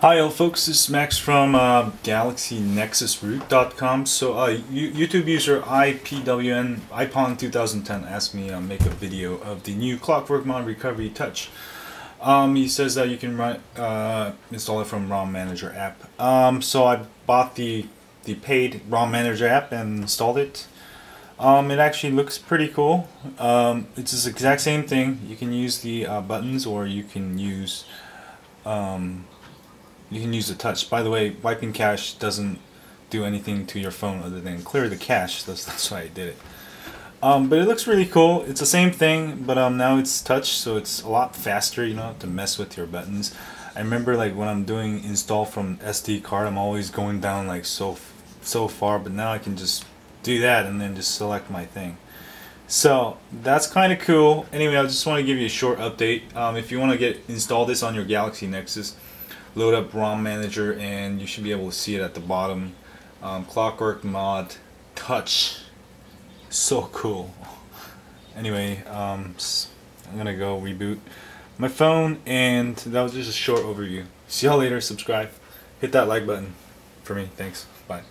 Hi, all folks. This is Max from uh, GalaxyNexusRoot.com. So, uh, YouTube user IPWN IPON 2010 asked me to uh, make a video of the new Clockwork Mod Recovery Touch. Um, he says that you can run, uh, install it from ROM Manager app. Um, so I bought the the paid ROM Manager app and installed it. Um, it actually looks pretty cool. Um, it's the exact same thing. You can use the uh, buttons or you can use um, you can use the touch. By the way, wiping cache doesn't do anything to your phone other than clear the cache. That's, that's why I did it. Um, but it looks really cool. It's the same thing, but um, now it's touch, so it's a lot faster. You know, to mess with your buttons. I remember like when I'm doing install from SD card, I'm always going down like so so far, but now I can just do that and then just select my thing. So that's kind of cool. Anyway, I just want to give you a short update. Um, if you want to get install this on your Galaxy Nexus, load up ROM Manager and you should be able to see it at the bottom. Um, Clockwork Mod Touch. So cool. Anyway, um, I'm gonna go reboot my phone and that was just a short overview. See y'all later. Subscribe. Hit that like button for me. Thanks. Bye.